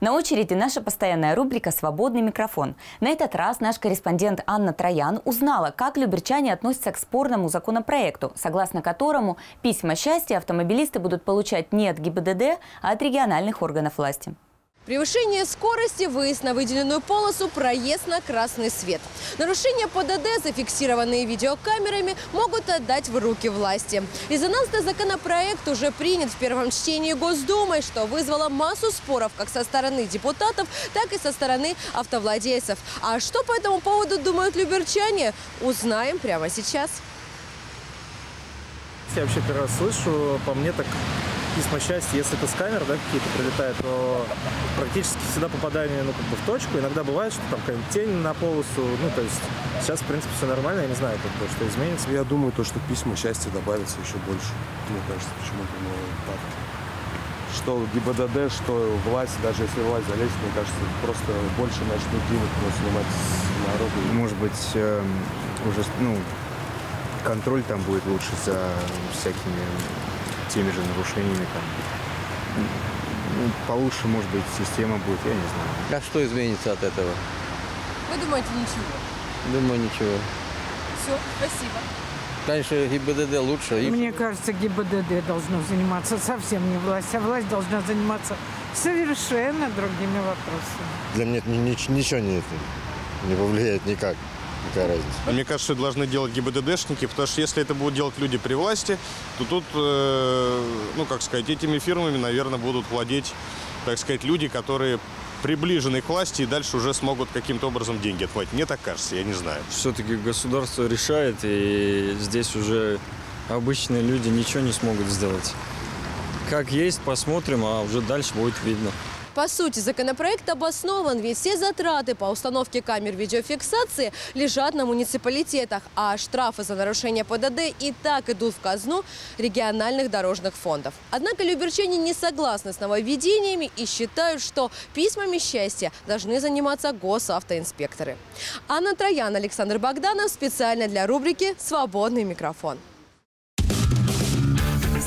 На очереди наша постоянная рубрика «Свободный микрофон». На этот раз наш корреспондент Анна Троян узнала, как люберчане относятся к спорному законопроекту, согласно которому письма счастья автомобилисты будут получать не от ГИБДД, а от региональных органов власти. Превышение скорости, выезд на выделенную полосу, проезд на красный свет. Нарушения ПДД, зафиксированные видеокамерами, могут отдать в руки власти. Резонансный законопроект уже принят в первом чтении Госдумой, что вызвало массу споров как со стороны депутатов, так и со стороны автовладельцев. А что по этому поводу думают люберчане, узнаем прямо сейчас. Я вообще первый раз слышу, по мне так письма счастья, если это с камер, да, какие-то прилетают, то практически всегда попадание, ну, как бы в точку. Иногда бывает, что там какая-нибудь тень на полосу, ну, то есть сейчас, в принципе, все нормально, я не знаю, как бы, что изменится. Я думаю, то, что письма счастья добавится еще больше. Мне кажется, почему-то, ну, так. Что ГИБДД, что власть, даже если власть залезет, мне кажется, просто больше начнут денег ну, снимать с народу. Может быть, э, уже, ну, контроль там будет лучше за всякими теми же нарушениями там. Ну, получше, может быть, система будет, я не знаю. А что изменится от этого? Вы думаете, ничего? Думаю, ничего. Все, спасибо. Конечно, ГИБДД лучше. Мне кажется, ГИБДД должно заниматься совсем не власть, а власть должна заниматься совершенно другими вопросами. Для меня ничего не, не повлияет никак. Какая разница? Мне кажется, это должны делать ГИБДДшники, потому что если это будут делать люди при власти, то тут, э, ну, как сказать, этими фирмами, наверное, будут владеть, так сказать, люди, которые приближены к власти и дальше уже смогут каким-то образом деньги отхватить. Мне так кажется, я не знаю. все-таки государство решает, и здесь уже обычные люди ничего не смогут сделать. Как есть, посмотрим, а уже дальше будет видно. По сути, законопроект обоснован, ведь все затраты по установке камер видеофиксации лежат на муниципалитетах, а штрафы за нарушение ПДД и так идут в казну региональных дорожных фондов. Однако люберчане не согласны с нововведениями и считают, что письмами счастья должны заниматься госавтоинспекторы. Анна Троян, Александр Богданов специально для рубрики «Свободный микрофон».